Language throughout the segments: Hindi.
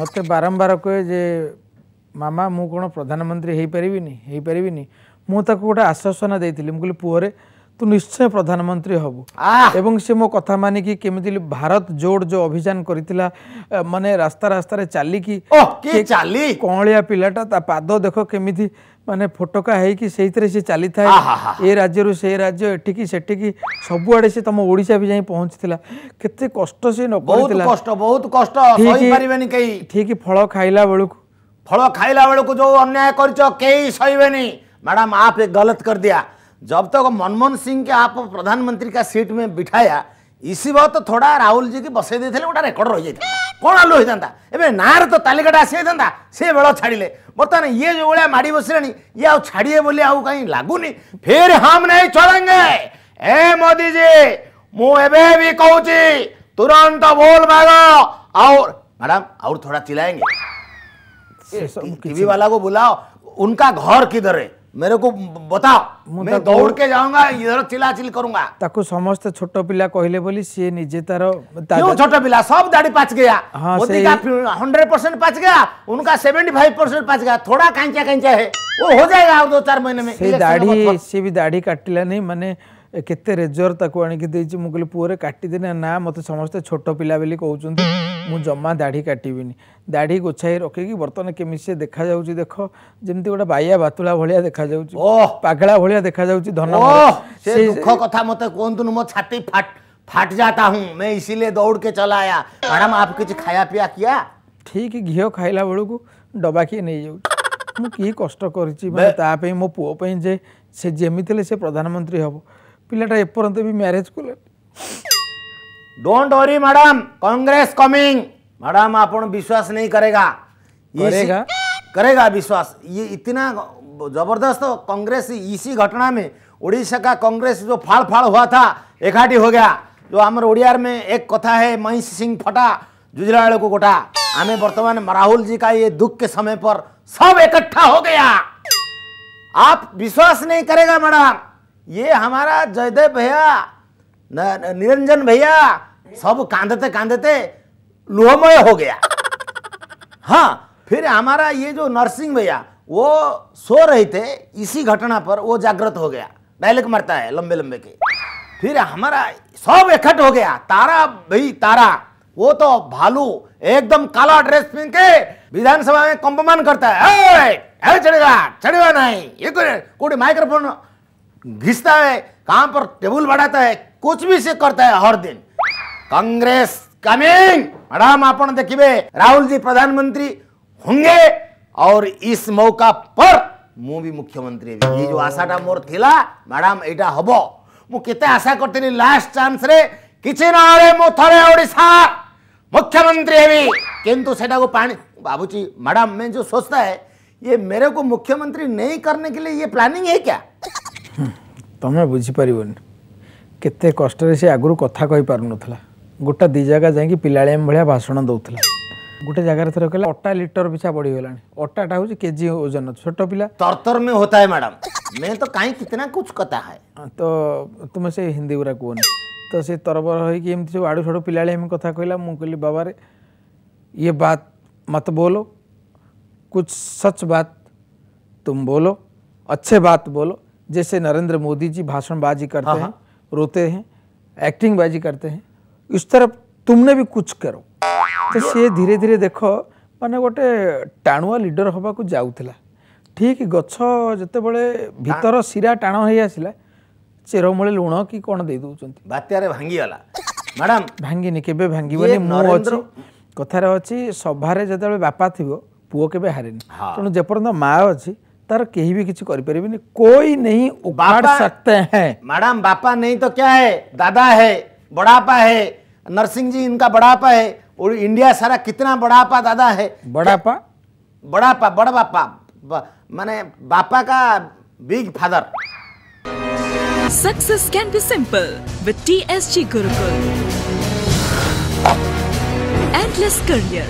ମୋତେ ବାରମ୍ବାର କୁହେ ଯେ ମାମା ମୁଁ କ'ଣ ପ୍ରଧାନମନ୍ତ୍ରୀ ହେଇପାରିବିନି? ହେଇପାରିବିନି? ମୁଁ ତାକୁ ଗୋଟେ ଆଶ୍ୱାସନା ଦେଇଥିଲି। ମୁଁ କହିଲି ପୁଅରେ তু নিশ্চয় প্রধানমন্ত্রী হবু এবং সে মো কথা মানিকি কেমিতি ভারত জোড় যে অভিযান করেছিল মানে রাস্তা রাস্তায় চালিকি চালি কঁলিয়া পিলাটা তা পাদ দেখ কেমিতি মানে ফোটকা হয়েকি সেইতে সে চালি থাকে এ রাজ্যর সে রাজ্য এটিকি সেটিকি সবুড়ে সে তোম ওড়শা বি যাই পৌঁছিলা কেতে কষ্ট সে ন কষ্ট বহুত কষ্ট ঠিক ফল খাইলা বেড়ে ফল খাইলা বেড়ে যে অন্যায় করছ কেই সইবেনি ম্যাডাম आप एक गलत कर दिया जब तक तो मनमोहन सिंह के आप प्रधानमंत्री का सीट में बिठाया इसी बात तो थोड़ा राहुल जी की बसई देते गोटे रेकर्ड रही जाता कौन आलू होता एवं नाँर तो तालिकाटा आसी जाता से बेल छाड़े बर्तमान ये जो भाया माड़ बसला ये आउ छाड़े बोली आउ कहीं लगुनि फिर हम नहीं छोड़ेंगे। ए मोदी जी मुझे भी कहूँ तुरंत बोल भाग। और मैडम और थोड़ा चिलाएँगे टीवी वाला को बुलाओ उनका घर किधर है? मेरे को बताओ मैं दौड़ के जाऊँगा इधर चिल्ला चिल करूँगा ताको समस्त छोट पिला कहले बोली से निजे तार क्यों छोट पिला? सब दाढ़ी पाच गया। हाँ, मोदी का 100 परसेंट पाच गया उनका 75 परसेंट पाच गया। थोड़ा कांचा कांचा है। वो हो जाएगा दो चार महीने में। से दाढ़ी से भी दाढ़ी काट काटिला नहीं मैंने କେତେ ରେଜର ତାକୁ ଆଣିକି ଦେଇଛି ମୁଁ କହିଲି ପୁଅରେ କାଟିଦେନି ନା ମୋତେ ସମସ୍ତେ ଛୋଟ ପିଲା ବୋଲି କହୁଛନ୍ତି ମୁଁ ଜମା ଦାଢ଼ି କାଟିବିନି ଦାଢ଼ି ଗୋଛାଇ ରଖିକି ବର୍ତ୍ତମାନ କେମିତି ସେ ଦେଖାଯାଉଛି ଦେଖ ଯେମିତି ଗୋଟେ ବାଇଆ ବାତୁଳା ଭଳିଆ ଦେଖାଯାଉଛି ଓହ ପାଗଳା ଭଳିଆ ଦେଖାଯାଉଛି ଧନ ओह से दुख कथा मत कहतु मो छाती फाट फाट जाता हूँ मैं इसीलिए दौड़ के चला आया मैडम आप कुछ खाया पिया किया ଠିକ ଘିଅ ଖାଇଲା ବେଳକୁ ଡବା କିଏ ନେଇଯାଉଛି ମୁଁ କି କଷ୍ଟ କରିଛି ମାନେ ତା ପାଇଁ ମୋ ପୁଅ ପାଇଁ पिलाटा एपर्त भी म्यारेज कल don't worry madam Congress coming madam आप विश्वास नहीं करेगा करेगा करेगा विश्वास ये इतना ज़बरदस्त कांग्रेस इसी घटना में उड़ीसा का कांग्रेस जो फाड़ फाड़ हुआ था एकाठी हो गया जो आमर ओडियार में एक कथा है महिष सिंह फटा जुजला को गोटा आमे वर्तमान राहुल जी का ये दुख के समय पर सब इकट्ठा हो गया आप विश्वास नहीं करेगा मैडम ये हमारा जयदेव भैया निरंजन भैया सब कांदते कांदते लोहमय हो गया। हाँ फिर हमारा ये जो नरसिंह भैया वो सो रहे थे इसी घटना पर वो जागृत हो गया। डायलॉग मरता है लंबे लंबे के। फिर हमारा सब इकट्ठ हो गया तारा भाई तारा। वो तो भालू एकदम काला ड्रेस पहन के विधानसभा में कंपमान करता है "ए, ए, चढ़ेगा चढ़ेगा नहीं। ये कोई माइक्रोफोन घिसता है, कहाँ पर टेबल बढ़ाता है, कुछ भी से करता है हर दिन। कांग्रेस कमिंग! मैडम आपण देखिए राहुल जी प्रधानमंत्री होंगे और इस मौका पर मु भी मुख्यमंत्री। ये जो आशाटा मोर थिला, मैडम, एटा हबो। मु केते आशा करथिनी लास्ट चांस रे, किछि न रे मु थरे ओडिसा मुख्यमंत्री हेबी। किंतु सेटा को पानी बाबूजी, मैडम, मैं जो सोचता है, ये मेरे को मुख्यमंत्री नहीं करने के लिए ये प्लानिंग है क्या? ତମେ ବୁଝିପାରିବନି କେତେ କଷ୍ଟରେ ସେ ଆଗରୁ କଥା କହିପାରୁନଥିଲା ଗୋଟେ ଦୁଇ ଜାଗା ଯାଇକି ପିଲାଳିଆମ ଭଳିଆ ଭାଷଣ ଦେଉଥିଲା ଗୋଟେ ଜାଗାରେ ଥରେ କହିଲା ଅଟା ଲିଟର ପିଛା ବଢ଼ିଗଲାଣି ଅଟାଟା ହେଉଛି କେଜି ଓଜନ ଛୋଟ ପିଲା तरतर में होता है मैडम मैं तो कहीं कितना कुछ कहता है ତ ତୁମେ ସେ ହିନ୍ଦୀ ଗୁରା କୁହନି ତ ସେ ତରବର ହେଇକି ଏମିତି ସବୁ ଆଡ଼ୁ ସାଡ଼ୁ ପିଲାଳିଆମ କଥା କହିଲା ମୁଁ କହିଲି ବାବାରେ ये बात मत बोलो कुछ सच बात तुम बोलो अच्छे बात बोलो जैसे नरेंद्र मोदी जी भाषणबाजी करते हैं रोते हैं एक्टिंग बाजी करते हैं इस तरफ तुमने भी कुछ करो तो ସେ ଧୀରେ ଧୀରେ ଦେଖ ମାନେ ଗୋଟେ ଟାଣୁଆ ଲିଡର ହବାକୁ ଯାଉଥିଲା ଠିକ୍ ଗଛ ଯେତେବେଳେ ଭିତର ଶିରା ଟାଣ ହେଇ ଆସିଲା ଚେରମୂଳେ ଲୁଣ କି କ'ଣ ଦେଇ ଦେଉଛନ୍ତି ବାତ୍ୟାରେ ଭାଙ୍ଗିଗଲା ମ୍ୟାଡ଼ାମ ଭାଙ୍ଗିନି କେବେ ଭାଙ୍ଗିବନି ଇଏ ମୁଁ ନରେନ୍ଦ୍ର- ଅଛି କଥାରେ ଅଛି ସଭାରେ ଯେତେବେଳେ ବାପା ଥିବ ପୁଅ କେବେ ହାରେନି ହଁ। ତେଣୁ ଯେପର୍ଯ୍ୟନ୍ତ ମା ଅଛି तार कहीं भी किसी कर कोई नहीं उखाड़ सकते हैं। मैडम बापा नहीं तो क्या है? दादा है बड़ापा है नरसिंह जी इनका बड़ापा है और इंडिया सारा कितना बड़ापा दादा है? बड़ापा बड़ापा बड़ा बापा। माने बापा का big father Success can be simple with TSG Gurukul endless career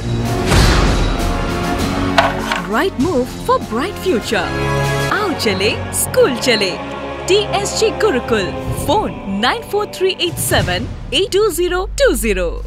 right move for bright future. Aao chale, school chale. TSG Gurukul. Phone 94387 82020.